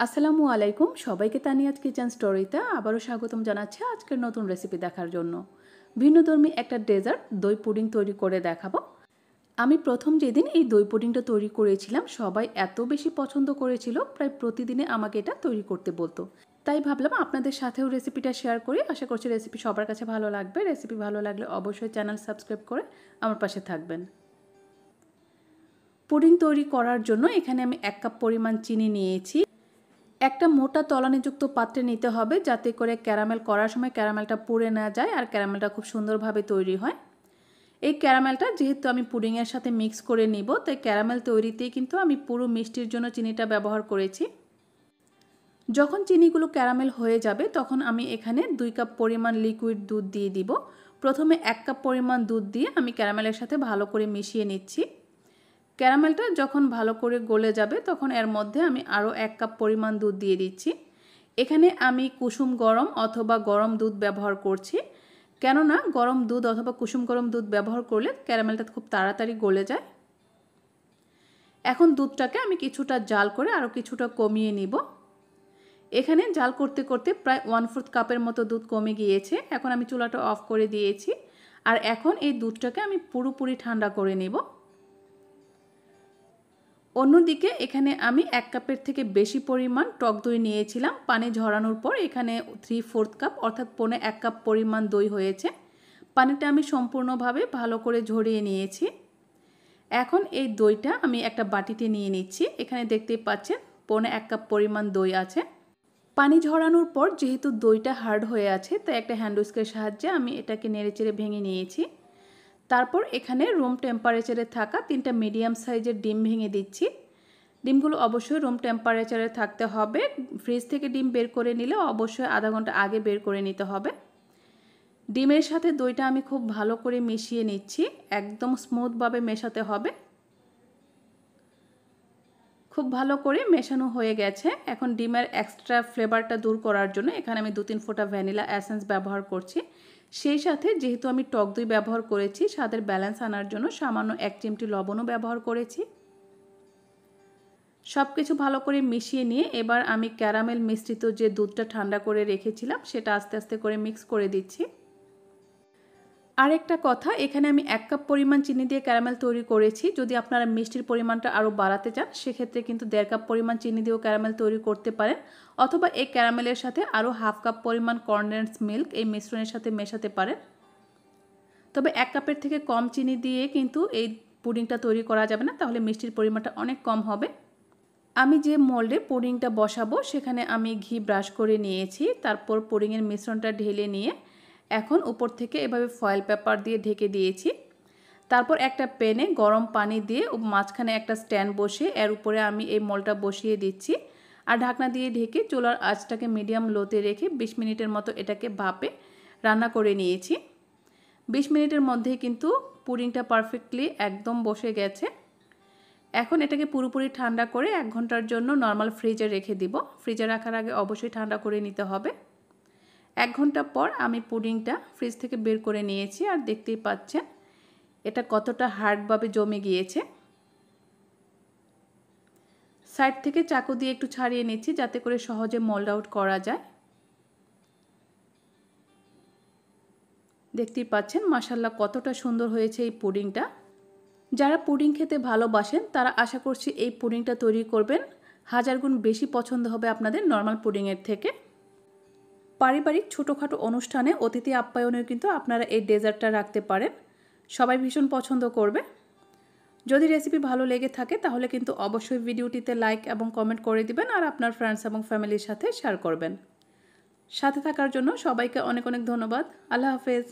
আসসালামু আলাইকুম। সবাইকে তানিয়াজ কিচেন স্টোরিতে আবারও স্বাগতম জানাচ্ছি আজকের নতুন রেসিপি দেখার জন্য। ভিন্নধর্মী একটা ডেজার্ট দই পুডিং তৈরি করে দেখাবো। আমি প্রথম যেদিন এই দই পুডিংটা তৈরি করেছিলাম, সবাই এত বেশি পছন্দ করেছিল, প্রায় প্রতিদিনে আমাকে এটা তৈরি করতে বলতো। তাই ভাবলাম আপনাদের সাথেও রেসিপিটা শেয়ার করি। আশা করছি রেসিপি সবার কাছে ভালো লাগবে। রেসিপি ভালো লাগলে অবশ্যই চ্যানেল সাবস্ক্রাইব করে আমার পাশে থাকবেন। পুডিং তৈরি করার জন্য এখানে আমি এক কাপ পরিমাণ চিনি নিয়েছি। একটা মোটা তলানিযুক্ত পাত্রে নিতে হবে যাতে করে ক্যারামেল করার সময় ক্যারামেলটা পুড়ে না যায় আর ক্যারামেলটা খুব সুন্দরভাবে তৈরি হয়। এই ক্যারামেলটা যেহেতু আমি পুডিংয়ের সাথে মিক্স করে নিব, তাই ক্যারামেল তৈরিতেই কিন্তু আমি পুরো মিষ্টির জন্য চিনিটা ব্যবহার করেছি। যখন চিনিগুলো ক্যারামেল হয়ে যাবে, তখন আমি এখানে দুই কাপ পরিমাণ লিকুইড দুধ দিয়ে দিব। প্রথমে এক কাপ পরিমাণ দুধ দিয়ে আমি ক্যারামেলের সাথে ভালো করে মিশিয়ে নিচ্ছি। ক্যারামেলটা যখন ভালো করে গলে যাবে, তখন এর মধ্যে আমি আরও এক কাপ পরিমাণ দুধ দিয়ে দিচ্ছি। এখানে আমি কুসুম গরম অথবা গরম দুধ ব্যবহার করছি। কেননা গরম দুধ অথবা কুসুম গরম দুধ ব্যবহার করলে ক্যারামেলটা খুব তাড়াতাড়ি গলে যায়। এখন দুধটাকে আমি কিছুটা জাল করে আরও কিছুটা কমিয়ে নিব। এখানে জাল করতে করতে প্রায় ওয়ান ফোর্থ কাপের মতো দুধ কমে গিয়েছে। এখন আমি চুলাটা অফ করে দিয়েছি। আর এখন এই দুধটাকে আমি পুরোপুরি ঠান্ডা করে নেব। অন্যদিকে এখানে আমি এক কাপের থেকে বেশি পরিমাণ টক দই নিয়েছিলাম। পানি ঝরানোর পর এখানে থ্রি ফোর্থ কাপ অর্থাৎ পনে এক কাপ পরিমাণ দই হয়েছে। পানিটা আমি সম্পূর্ণভাবে ভালো করে ঝরিয়ে নিয়েছি। এখন এই দইটা আমি একটা বাটিতে নিয়ে নিচ্ছি। এখানে দেখতেই পাচ্ছেন পনে এক কাপ পরিমাণ দই আছে। পানি ঝরানোর পর যেহেতু দইটা হার্ড হয়ে আছে, তাই একটা হ্যান্ডউইস্কের সাহায্যে আমি এটাকে নেড়েচেড়ে ভেঙে নিয়েছি। তারপর এখানে রুম টেম্পারেচারে থাকা তিনটা মিডিয়াম সাইজের ডিম ভেঙে দিচ্ছি। ডিমগুলো অবশ্যই রুম টেম্পারেচারে থাকতে হবে। ফ্রিজ থেকে ডিম বের করে নিলে অবশ্যই আধা ঘণ্টা আগে বের করে নিতে হবে। ডিমের সাথে দইটা আমি খুব ভালো করে মিশিয়ে নিচ্ছি। একদম স্মুথভাবে মেশাতে হবে। খুব ভালো করে মেশানো হয়ে গেছে। এখন ডিমের এক্সট্রা ফ্লেভারটা দূর করার জন্য এখানে আমি দু তিন ফোঁটা ভ্যানিলা অ্যাসেন্স ব্যবহার করছি। সেই সাথে যেহেতু আমি টক দই ব্যবহার করেছি, স্বাদের ব্যালেন্স আনার জন্য সামান্য এক চিমটি লবণও ব্যবহার করেছি। সব কিছু ভালো করে মিশিয়ে নিয়ে এবার আমি ক্যারামেল মিশ্রিত যে দুধটা ঠান্ডা করে রেখেছিলাম, সেটা আস্তে আস্তে করে মিক্স করে দিচ্ছি। আরেকটা কথা, এখানে আমি এক কাপ পরিমাণ চিনি দিয়ে ক্যারামেল তৈরি করেছি। যদি আপনারা মিষ্টির পরিমাণটা আরও বাড়াতে চান, সেক্ষেত্রে কিন্তু দেড় কাপ পরিমাণ চিনি দিয়েও ক্যারামেল তৈরি করতে পারেন। অথবা এই ক্যারামেলের সাথে আরও হাফ কাপ পরিমাণ কর্নডেন্স মিল্ক এই মিশ্রণের সাথে মেশাতে পারেন। তবে এক কাপের থেকে কম চিনি দিয়ে কিন্তু এই পুডিংটা তৈরি করা যাবে না, তাহলে মিষ্টির পরিমাণটা অনেক কম হবে। আমি যে মোল্ডে পুডিংটা বসাবো, সেখানে আমি ঘি ব্রাশ করে নিয়েছি। তারপর পুডিংয়ের মিশ্রণটা ঢেলে নিয়ে এখন উপর থেকে এভাবে ফয়েল পেপার দিয়ে ঢেকে দিয়েছি। তারপর একটা প্যানে গরম পানি দিয়ে মাঝখানে একটা স্ট্যান্ড বসে এর উপরে আমি এই মলটা বসিয়ে দিচ্ছি। আর ঢাকনা দিয়ে ঢেকে চুলার আঁচটাকে মিডিয়াম লোতে রেখে ২০ মিনিটের মতো এটাকে ভাপে রান্না করে নিয়েছি। ২০ মিনিটের মধ্যে কিন্তু পুডিংটা পারফেক্টলি একদম বসে গেছে। এখন এটাকে পুরোপুরি ঠান্ডা করে এক ঘণ্টার জন্য নর্মাল ফ্রিজে রেখে দিব। ফ্রিজে রাখার আগে অবশ্যই ঠান্ডা করে নিতে হবে। এক ঘণ্টা পর আমি পুডিংটা ফ্রিজ থেকে বের করে নিয়েছি আর দেখতেই পাচ্ছেন, এটা কতটা হার্ডভাবে জমে গিয়েছে। সাইড থেকে চাকু দিয়ে একটু ছাড়িয়ে নিচ্ছি যাতে করে সহজে মোল্ড আউট করা যায়। দেখতেই পাচ্ছেন মাসাল্লাহ কতটা সুন্দর হয়েছে এই পুডিংটা। যারা পুডিং খেতে ভালোবাসেন, তারা আশা করছি এই পুডিংটা তৈরি করবেন। হাজার গুণ বেশি পছন্দ হবে আপনাদের নর্মাল পুডিংয়ের থেকে। পারিবারিক ছোটোখাটো অনুষ্ঠানে অতিথি আপ্যায়নেও কিন্তু আপনারা এই ডেজার্টটা রাখতে পারেন। সবাই ভীষণ পছন্দ করবে। যদি রেসিপি ভালো লেগে থাকে তাহলে কিন্তু অবশ্যই ভিডিওটিতে লাইক এবং কমেন্ট করে দিবেন আর আপনার ফ্রেন্ডস এবং ফ্যামিলির সাথে শেয়ার করবেন। সাথে থাকার জন্য সবাইকে অনেক অনেক ধন্যবাদ। আল্লাহ হাফেজ।